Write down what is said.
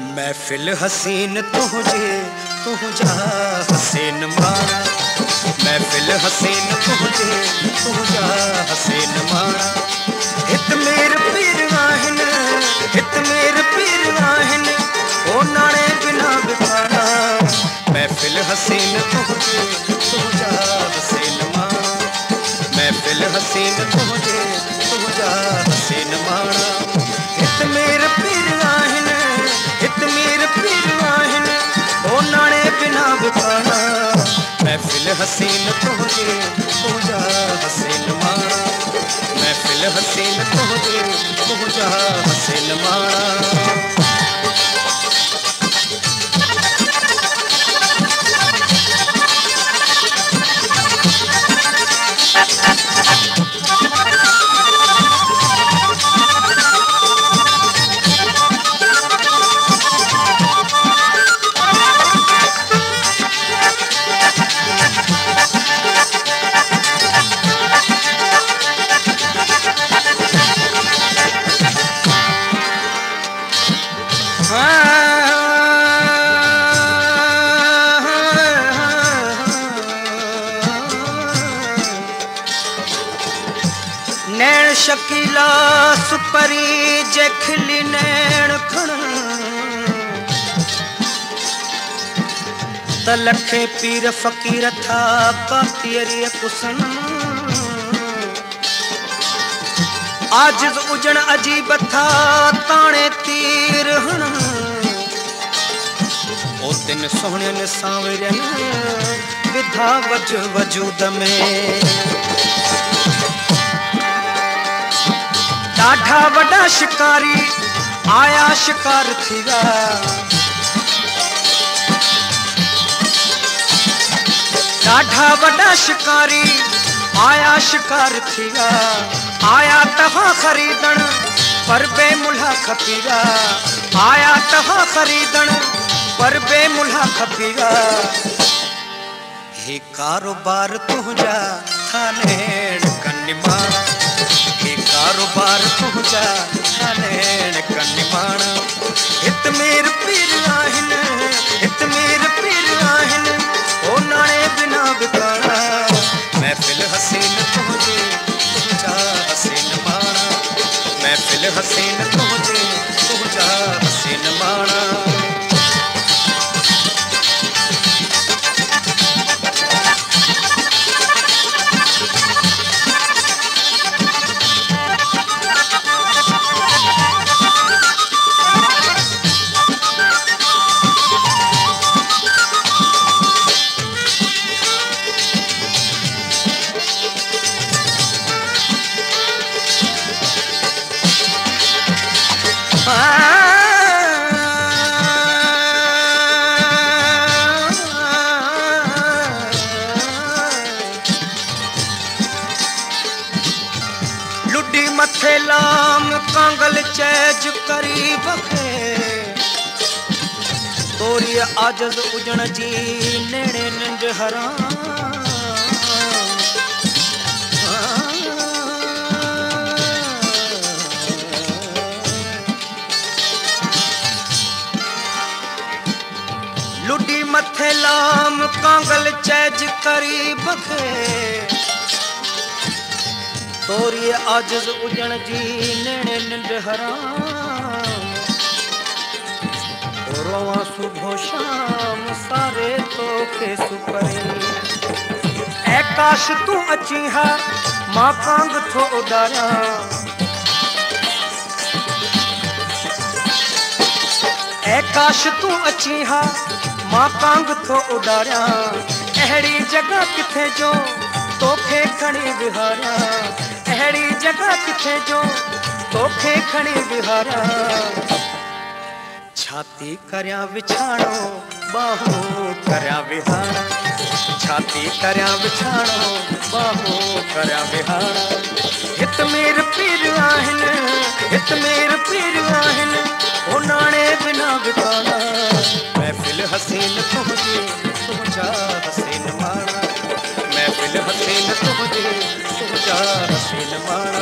महफिल हसीन तुझे, तुझा हसीन मारा। महफिल हसीन तुझे, तुझा हसीन मारा। हित मेर पीर आहिन, हित मेर पीर आहिन, ओ नाणे बिना बिखाड़ा महफिल हसीन तुझे, तुझा महफिल हसीन तुझे पूजा हसीन मारा महफिल हसीन तुझे तुझा नैण शकीला सुपरी जखली नैण खण। त पीर फ़कीर था कातियरीअ कुसन आजिज़ उजण अजीब था ताणे तीर ओ तिन सोहणियुनि सांवरनि विधा वज वजूद में। ॾाढा वॾा शिकारी, आया शिकार थी विया ॾाढा शिकारी, आया शिकार थी विया तव्हां ख़रीदण, पर बेमुल्हा खपी विया आया तव्हां ख़रीदण, पर बेमुल्हा खपी विया हे कारोबार तुंहिंजा थानेण कनि हे कारोबार तुंहिंजा थानेण कनि माण हित मेर पीर आहिनि तुंहिंजे तुंहिंजा हसीन माणा। लाम कांगल चैज करी बखे तोरी आजज उजण जी नेड़े निंड हराम। लुडी मथे लाम कांगल चैज करी बखे तोरी आजिज़ उजण जी, नेणे निंड हराम। रोवां सुबुह शाम, सारे तोखे सुपरे। ऐ काश तूं अची हा, माँ कांग थो उॾारियाँ ऐ काश तूं अची हा, माँ कांग थो उॾारियाँ अहिड़ी जॻह किथे जो तोखे खणी विहारियाँ अहिड़ी जॻह किथे जो तोखे खणी बिहारा। छाती करियाँ विछाणो, बाहू करियाँ विहाणा छाती करियाँ विछाणो, बाहू करियाँ विहाणा हित मेर पीर आहिनि हित मेर पीर हसीन